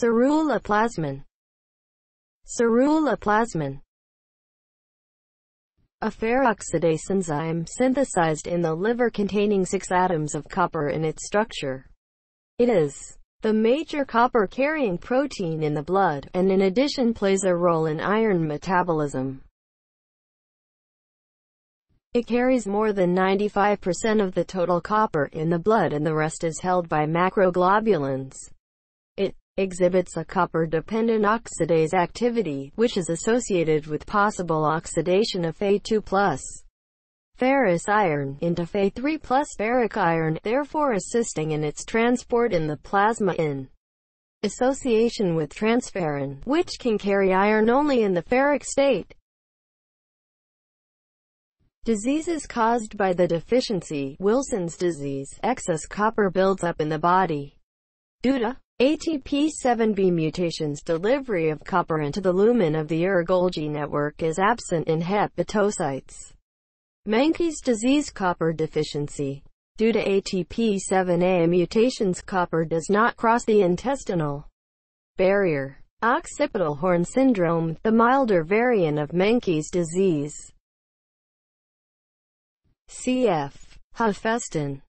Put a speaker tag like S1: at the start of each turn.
S1: Ceruloplasmin Ceruloplasmin a ferroxidase enzyme synthesized in the liver containing six atoms of copper in its structure. It is the major copper-carrying protein in the blood, and in addition plays a role in iron metabolism. It carries more than 95% of the total copper in the blood and the rest is held by macroglobulins. It exhibits a copper-dependent oxidase activity, which is associated with possible oxidation of Fe2+, ferrous iron, into Fe3+, ferric iron, therefore assisting in its transport in the plasma in association with transferrin, which can carry iron only in the ferric state. Diseases caused by the deficiency, Wilson's disease, excess copper builds up in the body. Due to ATP7B mutations delivery of copper into the lumen of the ER-Golgi network is absent in hepatocytes. Menkes disease copper deficiency. Due to ATP7A mutations copper does not cross the intestinal barrier. Occipital horn syndrome, the milder variant of Menkes disease. Cf. Hephaestin